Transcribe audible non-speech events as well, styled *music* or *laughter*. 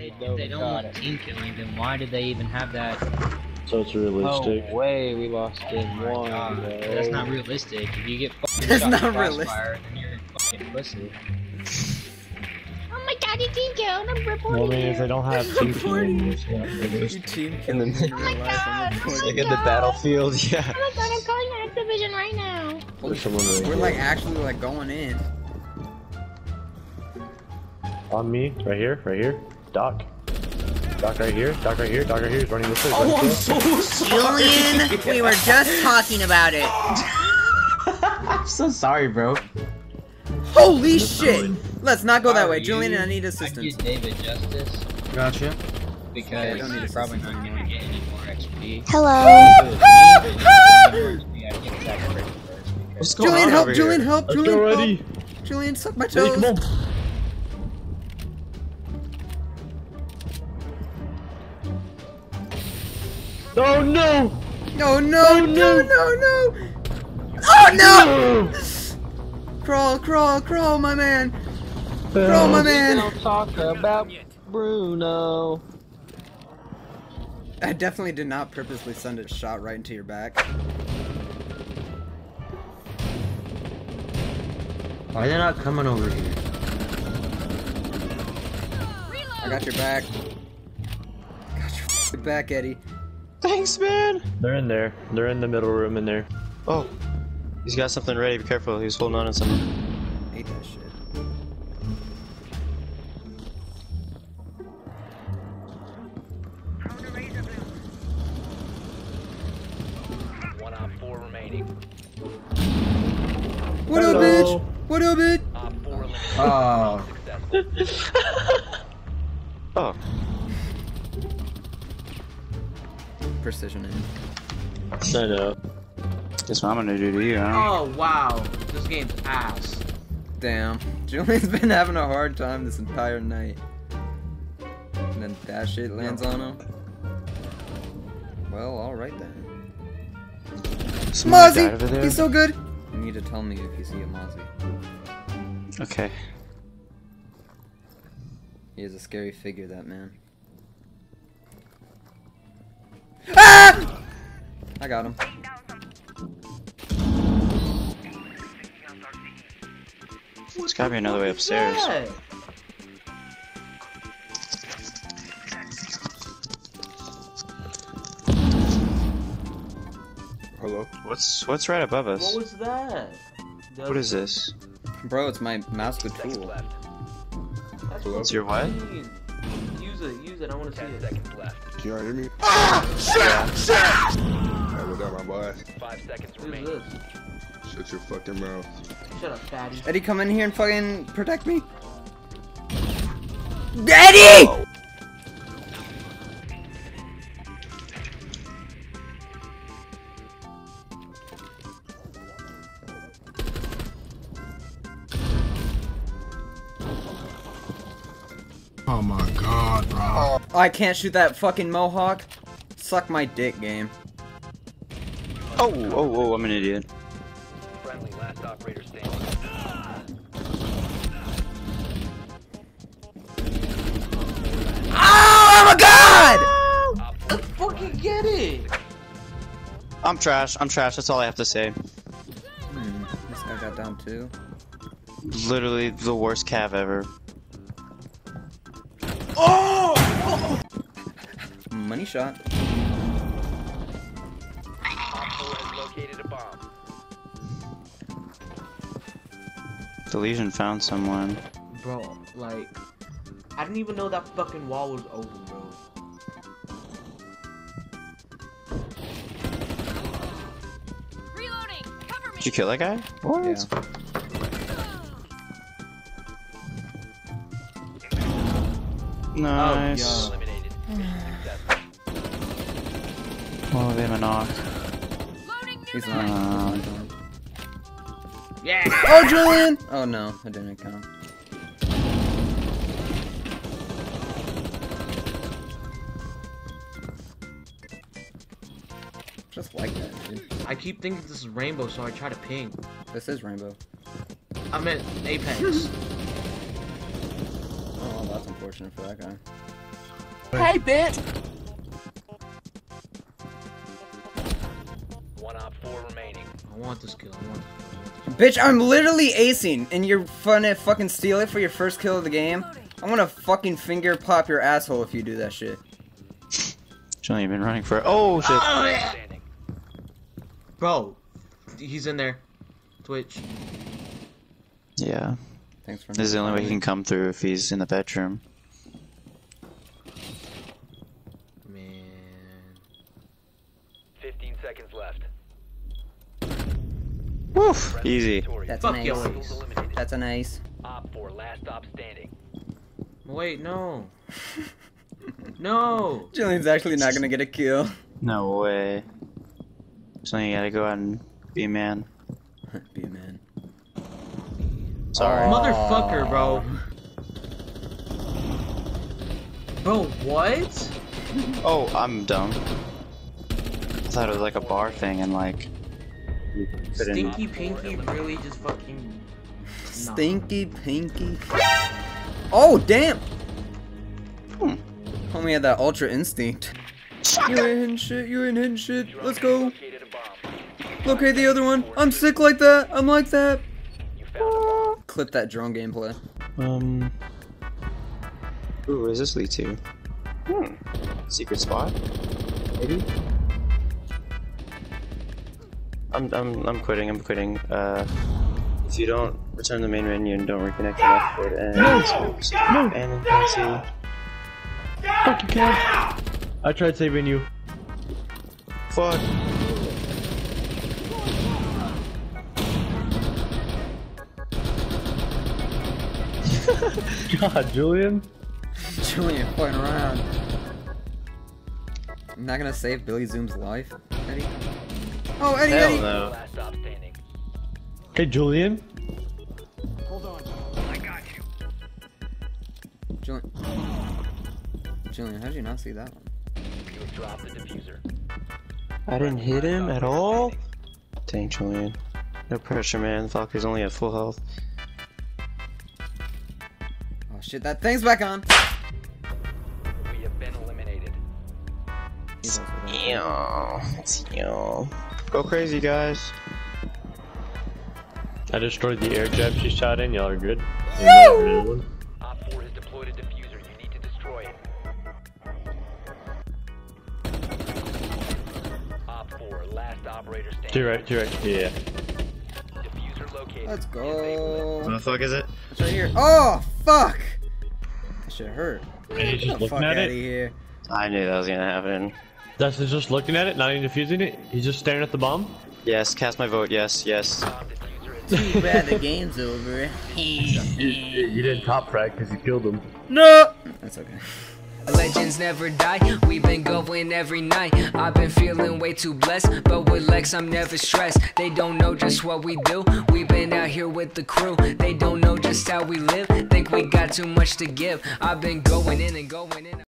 they, if they don't want team killing, then why did they even have that? So it's No realistic. way, we lost game Oh my. God. That's not realistic. If you get *laughs* fucking That's shot with not realistic. crossfire, then you're fucking pussy. Oh my god, you team killed. I'm reporting Well, I mean, if they don't have team killing, it's not You team And killing then- in real oh life. I'm oh God. reporting. Like in the battlefield, yeah. Oh my god, I'm calling Activision right now. There's someone right We're here. like actually like going in. On me, right here, right here. Doc. Doc right here, Doc right here, Doc right here is running this way. Oh, I'm this so sorry. Julian, we were just *laughs* talking about it. I'm so sorry, bro. Holy shit! Let's not go that Are way. Julian, you- I need I assistance. give David justice Gotcha. because I don't need he's probably not gonna get any more XP. Hello. *laughs* What's going Julian, on help! over Julian, here? help! Let's Julian, help! Julian, suck my Eddie, toes. come Oh, on. Oh, oh no! No, no, no, oh, no, no! Oh no! Crawl, crawl, crawl, my man! Crawl, my man! Don't talk about Bruno. I definitely did not purposely send a shot right into your back. Why are they not coming over here? I got your back. Got your back, Eddie. Thanks, man. They're in there. They're in the middle room in there. Oh, he's got something ready. Be careful. He's holding on to something. Hate that shit. One on four remaining. What up, bitch? What up, bitch? Op. Ah. *laughs* Oh. Oh, Precision in. I up. guess what I'm gonna do to you, huh? Oh wow, this game's ass. Damn. *laughs* Julian's been having a hard time this entire night. And then that shit lands on him. Well, alright then. Someone Mozzie! He's so good! You need to tell me if you see a Mozzie. Okay. He is a scary figure, that man. Ah! I got him. There's gotta be another way upstairs. Yeah. Hello? What's what's right above us? What was that? What is this? Bro, it's my mouse with Seconds tool. That's Hello? It's your what? Clean. Use it. I want to see Ten it. seconds left. Can y'all hear me? Ah! Shit! Shit! Hey, what up, my boy? Five seconds Who's remaining. Shut your fucking mouth. Shut up, fatty. Eddie, come in here and fucking protect me. Eddie! Oh my god, bro. Oh, I can't shoot that fucking mohawk. Suck my dick, game. Oh, oh, oh! I'm an idiot. Friendly last operator standing. Oh, my god! Op Fucking get it! I'm trash. I'm trash. That's all I have to say. Hmm, this guy got down too. Literally the worst cav ever. Oh! Money shot. Op four has located a bomb. The Legion found someone. Bro, like, I didn't even know that fucking wall was open, bro. Did you kill that guy? What? Yeah. Nice. Oh, Eliminated. Mission. Oh, they have a knock. He's not. Yeah! Oh, Julian! *laughs* Oh no, I didn't count. Just like that, dude. I keep thinking this is rainbow, so I try to ping. This is rainbow. I meant Apex. Oh, well, that's unfortunate for that guy. Hey, bitch! One op four remaining. I want this kill. I want this kill. Bitch, I'm literally acing, and you're gonna fucking steal it for your first kill of the game? I'm gonna fucking finger pop your asshole if you do that shit. Julian, you've been running for. Oh shit. Ah! Standing. Bro, he's in there. Twitch. Yeah. Thanks for This is the only way he can come through if he's in the bedroom. Man. 15 seconds left. Woof. Easy. That's Fuck nice. your Hostiles. That's a nice. Op four, last stop standing. Wait, no. *laughs* no! Jillian's actually not gonna get a kill. No way. So you gotta go out and be a man. *laughs* Be a man. Sorry. Motherfucker, bro. Bro, what? Oh, I'm dumb. I thought it was like a bar thing and like. Stinky Pinky really just fucking. Stinky Pinky. Oh, damn! Hmm. Homie had that ultra instinct. You ain't hitting shit, you ain't hitting shit. Let's go. Located. Locate the other one. I'm sick like that. I'm like that. You found a bomb. Clip that drone gameplay. Um. Ooh, where's this lead to? Hmm. Secret spot? Maybe? I'm, I'm, I'm quitting, I'm quitting. Uh, if you don't return to the main menu and don't reconnect the left port and no. and then can see. Fuck you, Kev. I tried saving you. Fuck. *laughs* God, Julian. Julian fucking around. I'm not gonna save Billy Zoom's life, Eddie. Oh, Eddie, Hell Eddie! no. Last stop standing. Hey, Julian. Julian. Julian, how did you not see that one? You have dropped the defuser. I didn't hit him at all? Dang, Julian. No pressure, man. The Valkyrie's only at full health. Oh shit, that thing's back on! We have been eliminated. He's also. Yeah. Yeah. Go crazy, guys. I destroyed the air jab she shot in. Y'all are good. Woo! Op 4 has deployed a defuser. You need to destroy it. Op 4, last operator standing. To right, to right. Yeah. Defuser located. Let's go. What the fuck is it? It's right here. Oh, fuck! That shit hurt. And he's Get just the looking fuck at outta it. here. I knew that was gonna happen. Dustin's just looking at it, not even defusing it. He's just staring at the bomb. Yes, cast my vote. Yes, yes. Bomb defuser is Too bad the game's over. *laughs* You didn't top frag because you killed him. no! That's okay. Legends never die, we've been going every night. I've been feeling way too blessed, but with Lex, I'm never stressed. They don't know just what we do. We've been out here with the crew, they don't know just how we live. Think we got too much to give. I've been going in and going in.